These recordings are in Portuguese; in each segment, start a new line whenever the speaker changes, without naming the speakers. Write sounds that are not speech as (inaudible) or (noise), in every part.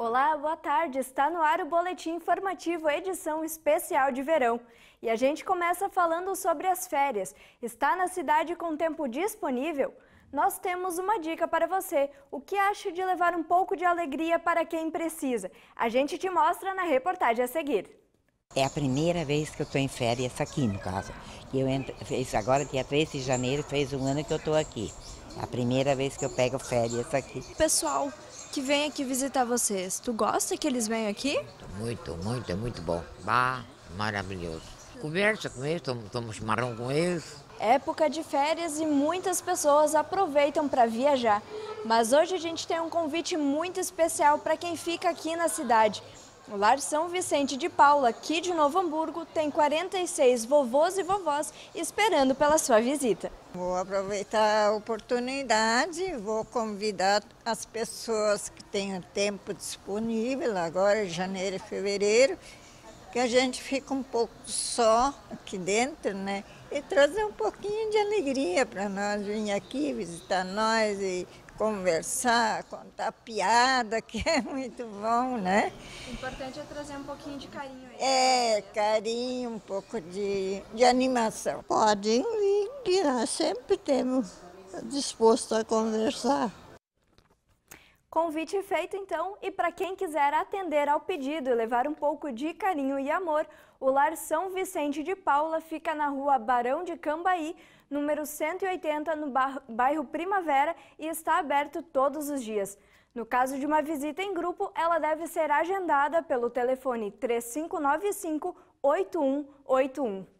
Olá, boa tarde. Está no ar o Boletim Informativo, edição especial de verão. E a gente começa falando sobre as férias. Está na cidade com tempo disponível? Nós temos uma dica para você. O que acha de levar um pouco de alegria para quem precisa? A gente te mostra na reportagem a seguir.
É a primeira vez que eu estou em férias aqui, no caso. Eu entro, fez agora, dia 13 de janeiro, fez um ano que eu estou aqui. A primeira vez que eu pego férias aqui.
Pessoal, que vem aqui visitar vocês. Tu gosta que eles venham aqui?
Muito, muito, é muito bom. Bah, maravilhoso. Conversa com eles, tomamos chimarrão com eles.
Época de férias e muitas pessoas aproveitam para viajar. Mas hoje a gente tem um convite muito especial para quem fica aqui na cidade. O Lar São Vicente de Paula, aqui de Novo Hamburgo, tem 46 vovôs e vovós esperando pela sua visita.
Vou aproveitar a oportunidade, vou convidar as pessoas que tenham tempo disponível, agora janeiro e fevereiro, que a gente fica um pouco só aqui dentro, né? E trazer um pouquinho de alegria para nós vir aqui visitar nós e conversar, contar piada, (laughs) que é muito bom, né?
O importante é trazer um pouquinho de carinho aí.
É, carinho, um pouco de, de animação.
Podem vir, que nós sempre temos disposto a conversar.
Convite feito então, e para quem quiser atender ao pedido e levar um pouco de carinho e amor, o Lar São Vicente de Paula fica na rua Barão de Cambaí, número 180, no bairro Primavera e está aberto todos os dias. No caso de uma visita em grupo, ela deve ser agendada pelo telefone 3595 8181.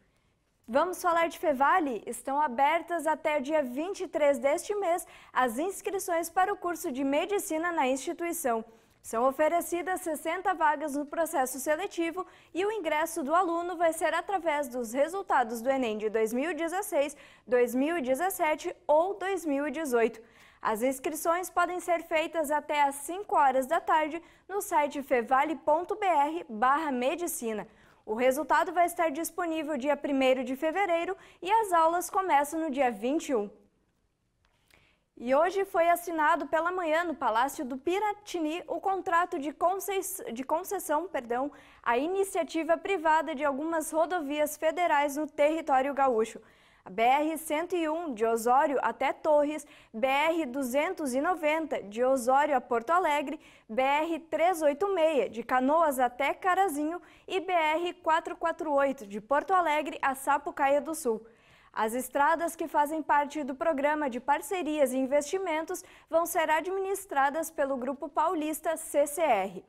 Vamos falar de Fevale? Estão abertas até dia 23 deste mês as inscrições para o curso de Medicina na instituição. São oferecidas 60 vagas no processo seletivo e o ingresso do aluno vai ser através dos resultados do Enem de 2016, 2017 ou 2018. As inscrições podem ser feitas até às 5 horas da tarde no site fevale.br/medicina. O resultado vai estar disponível dia 1 de fevereiro e as aulas começam no dia 21. E hoje foi assinado pela manhã no Palácio do Piratini o contrato de, de concessão perdão, à iniciativa privada de algumas rodovias federais no território gaúcho. A BR-101 de Osório até Torres, BR-290 de Osório a Porto Alegre, BR-386 de Canoas até Carazinho e BR-448 de Porto Alegre a Sapucaia do Sul. As estradas que fazem parte do programa de parcerias e investimentos vão ser administradas pelo Grupo Paulista CCR.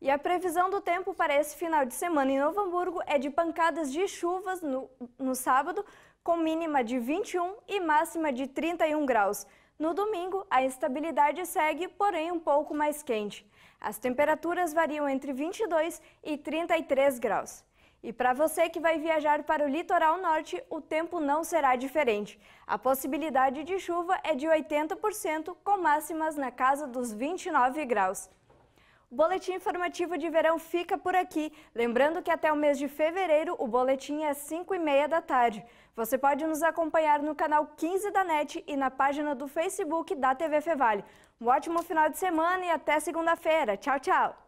E a previsão do tempo para esse final de semana em Novo Hamburgo é de pancadas de chuvas no, no sábado, com mínima de 21 e máxima de 31 graus. No domingo, a instabilidade segue, porém um pouco mais quente. As temperaturas variam entre 22 e 33 graus. E para você que vai viajar para o litoral norte, o tempo não será diferente. A possibilidade de chuva é de 80%, com máximas na casa dos 29 graus. O boletim informativo de verão fica por aqui. Lembrando que até o mês de fevereiro o boletim é 5 e meia da tarde. Você pode nos acompanhar no canal 15 da NET e na página do Facebook da TV Fevale. Um ótimo final de semana e até segunda-feira. Tchau, tchau!